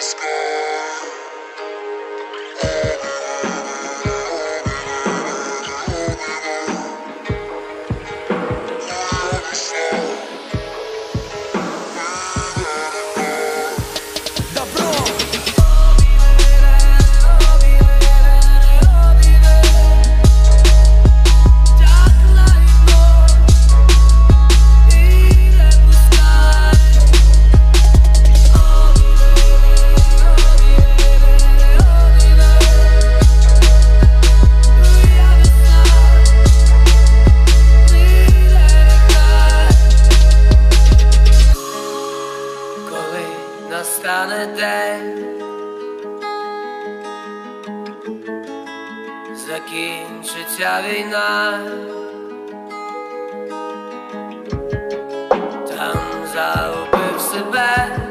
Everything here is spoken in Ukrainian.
Let's. настане день, закінчиться війна, там заубив себе.